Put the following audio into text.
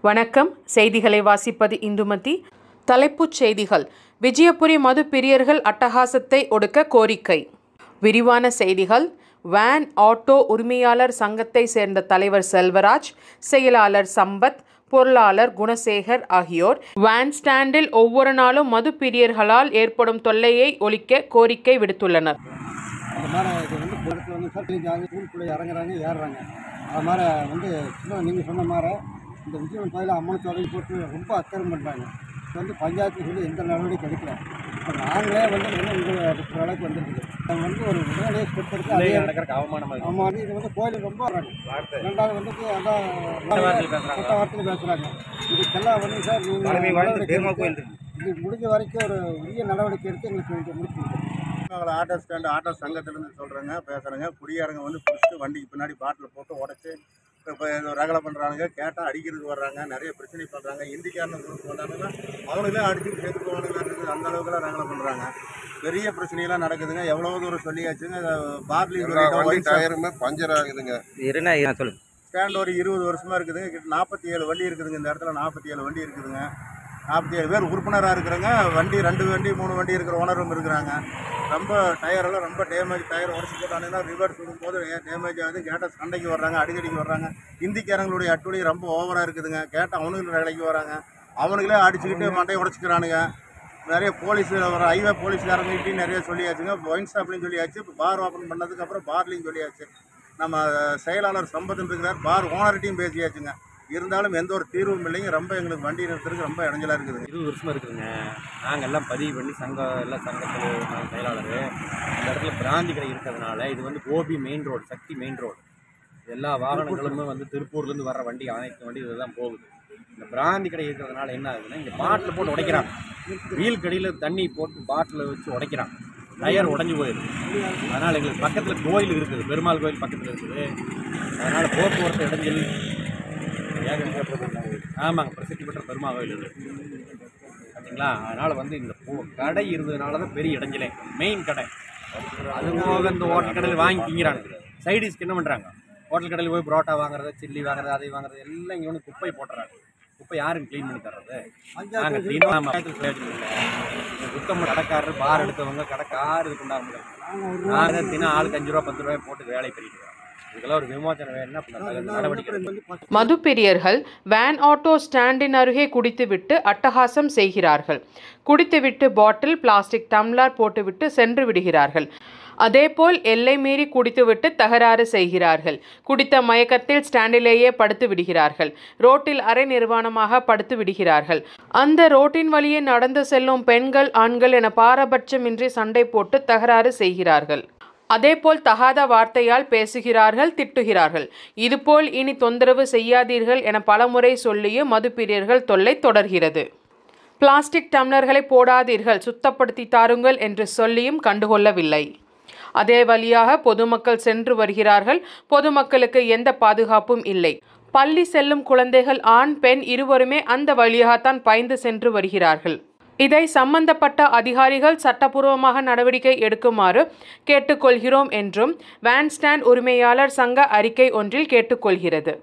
வணக்கம். செய்திகளை வாசிப்பது இந்துமதி. தலைப்புச் செய்திகள். விஜயபுரி மது பிரியர்கள் அட்டகாசத்தை ஒடுக்க கோரிக்கை. விரிவான செய்திகள். வேன் ஆட்டோ உரிமையாளர் சங்கத்தை சேர்ந்த தலைவர் செல்வராஜ் செயலாளர் சம்பத் பொருளாளர் குணசேகர் ஆகியோர் வேன் ஸ்டாண்டில் ஒவ்வொரு நாளும் மது பிரியர்களால் ஏற்படும் தொல்லையை ஒழிக்க கோரிக்கை விடுத்துள்ளனர். மாதிரி வந்து இறங்குறாங்க ஏறுறாங்க. அது மாதிரி வந்து நீங்கள் சொன்ன மாதிரி இந்த விஜயன் கோயில் அம்மன் போட்டு ரொம்ப அக்கறம் பண்ணுறாங்க வந்து பஞ்சாயத்து சொல்லி எந்த நடவடிக்கை எடுக்கல. இப்போ நாங்களே வந்து இன்னும் உங்கள் அளவுக்கு வந்துருக்குது? நாங்கள் வந்து ஒரு உடனடியே எடுத்து அதே நடக்கிறக்கு அவமானமா இருக்கு. ஆமாம் வந்து இது வந்து கோயில் ரொம்ப ரெண்டாவது வந்து அதான். கெட்ட வார்த்தையில் பேசுகிறாங்க இதுக்கெல்லாம் வந்து சார் நீங்கள் இது முடிஞ்ச வரைக்கும் ஒரு உரிய நடவடிக்கை எடுத்து எங்களுக்கு முடிச்சு. நாங்கள் ஆட்டோ ஸ்டாண்டு ஆட்டோ சங்கத்திலேருந்து சொல்கிறேங்க பேசுகிறேங்க குடியாரங்க வந்து பிடிச்சிட்டு வண்டிக்கு பின்னாடி பாட்டில் போட்டு உடச்சி இப்போ ரகலை பண்ணுறாங்க கேட்டால் அடிக்கிறதுக்கு வர்றாங்க நிறைய பிரச்சனை பண்ணுறாங்க இந்திக்காரன் குரூப் வந்தாங்கன்னா அவங்களே அடிச்சுட்டு சேர்த்து போவானுங்கிறது அந்த அளவுக்குலாம் ரகலை பண்ணுறாங்க பெரிய பிரச்சனையெல்லாம் நடக்குதுங்க. எவ்வளோ தூரம் சொல்லியாச்சுங்க. பார்லி டயருமே பஞ்சர் ஆகுதுங்க. இருனா சொல்லு ஸ்டாண்ட் ஒரு இருபது வருஷமாக இருக்குதுங்க கிட்ட நாற்பத்தி ஏழு வண்டி இருக்குதுங்க. இந்த இடத்துல நாற்பத்தி ஏழு வண்டி இருக்குதுங்க. நாற்பத்தி ஏழு பேர் உறுப்பினராக இருக்கிறாங்க. வண்டி ரெண்டு வண்டி மூணு வண்டி இருக்கிற ஓனரும் இருக்கிறாங்க. ரொம்ப டயரெல்லாம் ரொம்ப டேமேஜ் டயர் உடச்சி போட்டாங்கன்னா ரிவர்ஸ் விடும்போது டேமேஜ் ஆகுது? கேட்டால் சண்டைக்கு வர்றாங்க அடிக்கடிக்கு வர்றாங்க. இந்திக்காரங்களுடைய அட்டுழி ரொம்ப ஓவராக இருக்குதுங்க. கேட்டால் அவனுக்கு வேலைக்கு வராங்க. அவனுங்களே அடிச்சுக்கிட்டு மண்டையை உடச்சிக்கிறானுங்க. நிறைய போலீஸ் வர ஹைவே போலீஸ்காரங்ககிட்டையும் நிறைய சொல்லியாச்சுங்க. ஒயின் ஷாப்லையும் சொல்லியாச்சு. இப்போ பார் ஓப்பன் பண்ணதுக்கு அப்புறம் பார்லையும் சொல்லியாச்சு. நம்ம செயலாளர் சம்பத்தன் இருக்கிறார். பார் ஓனர்கிட்டையும் பேசியாச்சுங்க. இருந்தாலும் எந்த ஒரு தீர்வும் இல்லைங்க. ரொம்ப எங்களுக்கு வண்டி நிறுத்துறதுக்கு ரொம்ப இடைஞ்சலாக இருக்குது. இருபது வருஷமாக இருக்குதுங்க. நாங்கள் எல்லாம் பதிவு பண்ணி சங்கம் எல்லாம் சங்கத்தில் செயலாளர். இந்த இடத்துல பிராந்தி கடை இருக்கிறதுனால இது வந்து Gobi main road Sakthi main road எல்லா வாகனங்களுமே வந்து திருப்பூர்லேருந்து வர்ற வண்டி அனைத்து வண்டி இதுதான் போகுது. இந்த பிராந்தி கடை இருக்கிறதுனால என்ன ஆகுதுன்னா இங்கே பாட்டில் போட்டு உடைக்கிறாங்க. வீல் கடியில் தண்ணி போட்டு பாட்டில் வச்சு உடைக்கிறாங்க. டயர் உடஞ்சி போயிடுது. அதனால் எங்களுக்கு பக்கத்தில் கோயில் இருக்குது. பெருமாள் கோயில் பக்கத்தில் இருக்குது. அதனால் போக்குவரத்து இடைஞ்சல் ஆமாங்க பிரசித்தி பெற்ற பெருமா கோயில் இது பார்த்தீங்களா அதனால் வந்து இந்த கடை இருந்ததுனால தான் பெரிய இடைஞ்சலே. மெயின் கடை. அது போக இந்த ஹோட்டல் கடையில் வாங்கி திங்கிறாங்க. சைடிஸ்க்கு என்ன பண்ணுறாங்க ஹோட்டல் கடையில் போய் புரோட்டா வாங்குறது சில்லி வாங்குறது அதை வாங்குறது எல்லாம் இங்கே வந்து குப்பை போட்டுறாங்க. குப்பை யாரும் க்ளீன் பண்ணி தர்றது? நாங்கள் க்ளீன் சுத்தம் கடைக்காரர் பார் எடுத்தவங்க கடைக்கார் இது கொண்டாட நாங்கள் தினம் ஆளுக்கு அஞ்சு ரூபா பத்து ரூபாய் போட்டு வேலை பண்ணிட்டு இருக்கோம் இதுக்கெல்லாம் ஒரு விமோசனம் வேணும்னா அப்ப நடவடிக்கை எடுக்கணும். மது பிரியர்கள் வேன் ஆட்டோ ஸ்டாண்டின் அருகே குடித்துவிட்டு அட்டகாசம் செய்கிறார்கள். குடித்துவிட்டு பாட்டில் பிளாஸ்டிக் டம்ளர் போட்டுவிட்டு சென்று விடுகிறார்கள். அதேபோல் எல்லை மீறி குடித்துவிட்டு தகராறு செய்கிறார்கள். குடித்த மயக்கத்தில் ஸ்டாண்டிலேயே படுத்து விடுகிறார்கள். ரோட்டில் அரை நிர்வாணமாக படுத்து விடுகிறார்கள். அந்த ரோட்டின் வழியே நடந்து செல்லும் பெண்கள் ஆண்கள் என பாரபட்சமின்றி சண்டை போட்டு தகராறு செய்கிறார்கள். அதேபோல் தகாத வார்த்தையால் பேசுகிறார்கள் திட்டுகிறார்கள். இதுபோல் இனி தொந்தரவு செய்யாதீர்கள் என பலமுறை சொல்லியும் மதுப்பிரியர்கள் தொல்லை தொடர்கிறது. பிளாஸ்டிக் டம்ளர்களை போடாதீர்கள் சுத்தப்படுத்தி தாருங்கள் என்று சொல்லியும் கண்டுகொள்ளவில்லை. அதே வழியாக பொதுமக்கள் சென்று வருகிறார்கள் பொதுமக்களுக்கு எந்த பாதுகாப்பும் இல்லை. பள்ளி செல்லும் குழந்தைகள் ஆண் பெண் இருவருமே அந்த வழியாகத்தான் பாய்ந்து சென்று வருகிறார்கள். இதை சம்பந்தப்பட்ட அதிகாரிகள் சட்டப்பூர்வமாக நடவடிக்கை எடுக்குமாறு கேட்டுக்கொள்கிறோம் என்றும் வேன் ஸ்டாண்ட் உரிமையாளர் சங்க அறிக்கை ஒன்றில் கேட்டுக்கொள்கிறது.